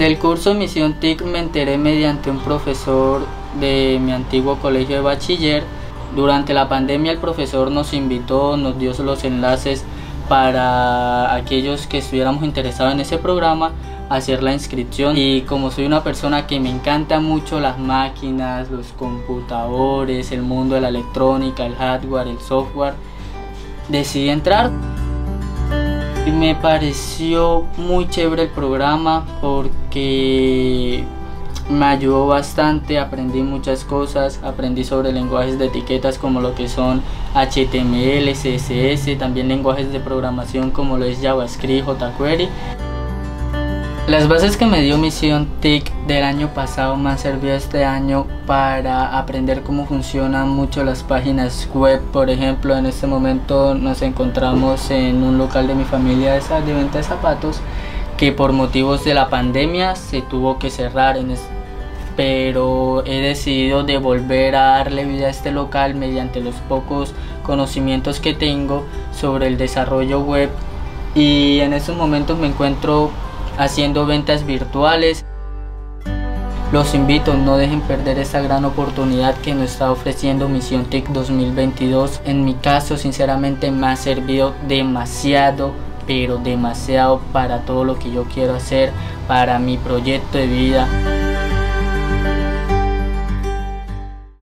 Del curso Misión TIC me enteré mediante un profesor de mi antiguo colegio de bachiller. Durante la pandemia el profesor nos invitó, nos dio los enlaces para aquellos que estuviéramos interesados en ese programa hacer la inscripción y como soy una persona que me encanta mucho las máquinas, los computadores, el mundo de la electrónica, el hardware, el software, decidí entrar. Me pareció muy chévere el programa porque me ayudó bastante, aprendí muchas cosas, aprendí sobre lenguajes de etiquetas como lo que son HTML, CSS, también lenguajes de programación como lo es JavaScript, jQuery. Las bases que me dio Misión TIC del año pasado me han servido este año para aprender cómo funcionan mucho las páginas web. Por ejemplo, en este momento nos encontramos en un local de mi familia de venta de zapatos que por motivos de la pandemia se tuvo que cerrar. En pero he decidido de volver a darle vida a este local mediante los pocos conocimientos que tengo sobre el desarrollo web y en estos momentos me encuentro haciendo ventas virtuales. Los invito, no dejen perder esta gran oportunidad que nos está ofreciendo Misión TIC 2022. En mi caso, sinceramente, me ha servido demasiado, pero demasiado para todo lo que yo quiero hacer, para mi proyecto de vida.